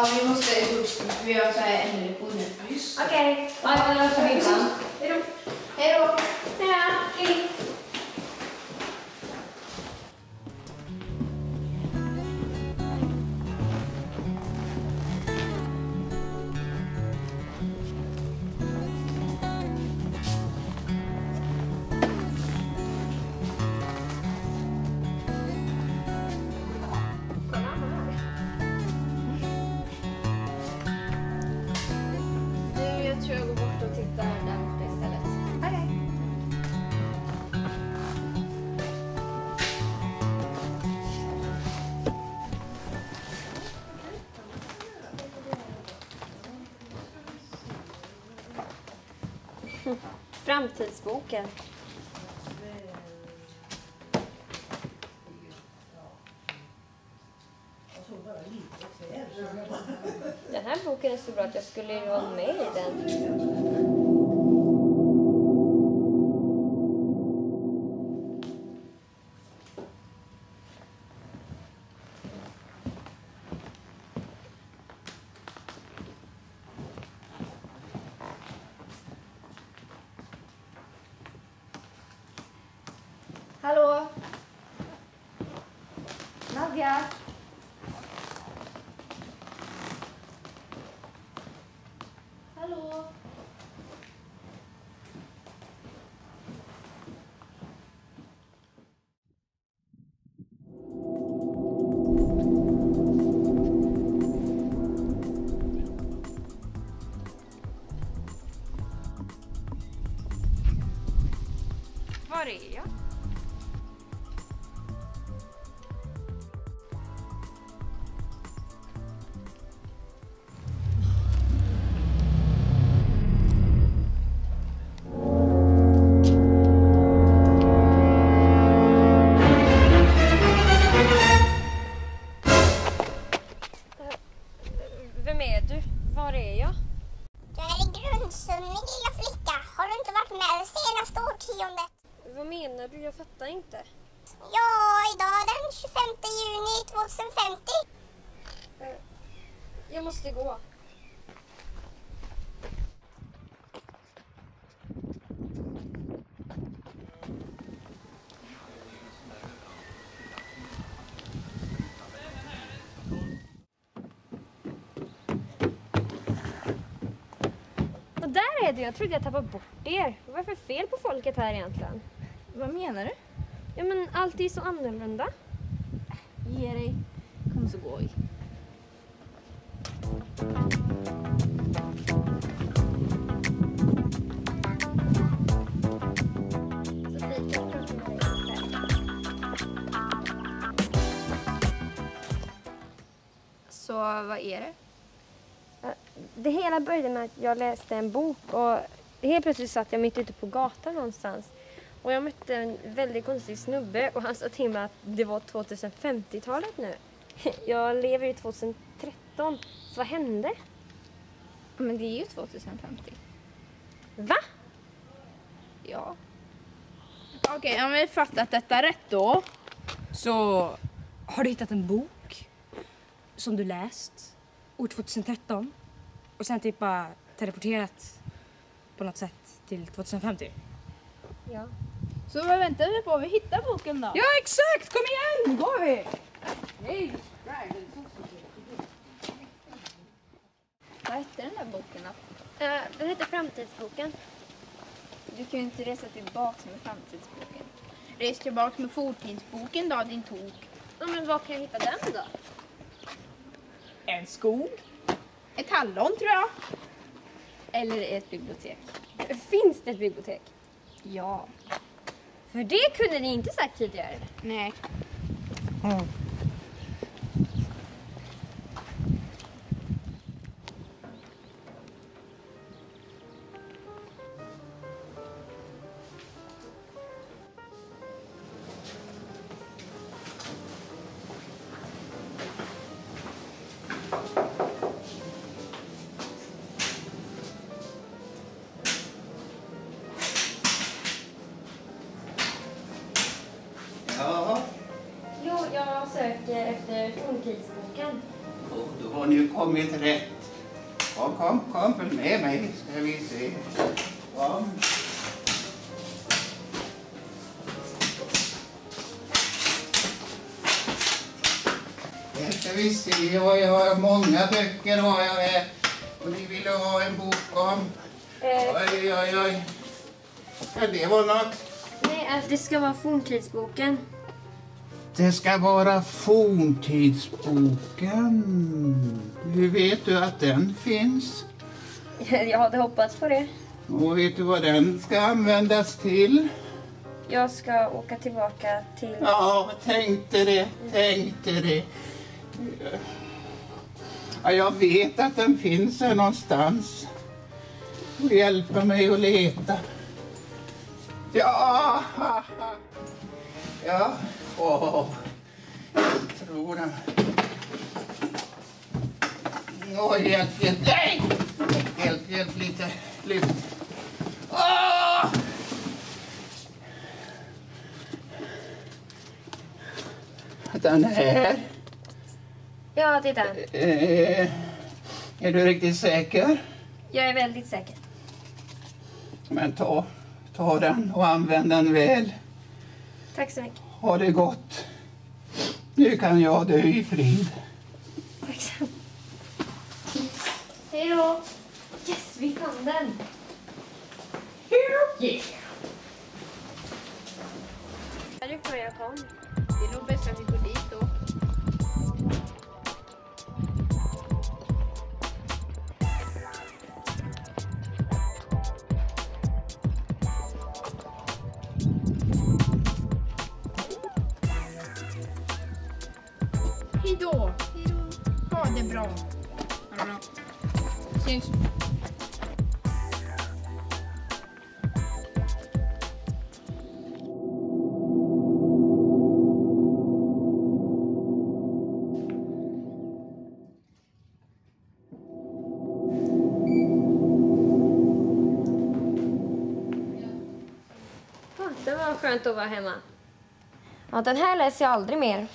Ja, vi måste. Vi har så här en lektion nu. Okej, ja, jag tar bilden. Hej då. Hej då. Framtidsboken. Den här boken är så bra att jag skulle ju vara med i den. Var är jag? Vem är du? Var är jag? Jag är en grundsunnig lilla flicka. Har du inte varit med det senaste årtiondet? Vad menar du? Jag fattar inte. Ja, idag den 25 juni 2050. Jag måste gå. Och där är du. Jag trodde jag tappade bort er. Vad är det för fel på folket här egentligen? Vad menar du? Ja men allt är så annorlunda. Ge dig. Kom så går vi. Så vad är det? Det hela började med att jag läste en bok och helt plötsligt satt jag mitt ute på gatan någonstans. Och jag mötte en väldigt konstig snubbe och han sa till mig att det var 2050-talet nu. Jag lever i 2013, så vad hände? Men det är ju 2050. Va? Ja. Okej, om vi fattat detta rätt då. Så har du hittat en bok som du läst år 2013 och sen typ bara teleporterat på något sätt till 2050? Ja. Så vad väntar vi på? Vi hittar boken då. Ja exakt! Kom igen! Nu går vi! Vad hette den där boken då? Eh, den heter Framtidsboken. Du kan ju inte resa tillbaks med framtidsboken. Res tillbaks med fortidsboken då, din tok. Ja, men var kan jag hitta den då? En skog. Ett hallon tror jag. Eller ett bibliotek. Finns det ett bibliotek? Ja. För det kunde ni inte sagt tidigare. Nej. Jaha. Har nu kommit rätt. Kom, kom, kom, följ med mig ska vi se. Kom. Här ska vi se vad jag har. Många böcker har jag här. Och ni ville ha en bok om... Eh, Oj, oj, oj. Ska det vara något? nej, det ska vara forntidsboken. Det ska vara forntidsboken. Hur vet du att den finns? Jag hade hoppats på det. Och vet du vad den ska användas till? Jag ska åka tillbaka till... Ja, tänkte det, tänkte det. Ja, jag vet att den finns här någonstans. Och hjälper mig att leta. Ja, ja, åh, jag tror den. Åh, hjälp, hjälp, nej! Hjälp, hjälp lite, lyft. Åh! Den här. Ja, det är den. Eh, är du riktigt säker? Jag är väldigt säker. Men ta, ta den och använd den väl. Tack så mycket. Ha det gott. Nu kan jag dö i frid. Tack så Hej då! Yes, vi fann den! Yeah. Härifrån jag kom. Det är nog bäst att vi går dit då. Hej då! Ha det bra. Ha det bra. Syns. Ja, det var skönt att vara hemma. Ja, den här läser jag aldrig mer.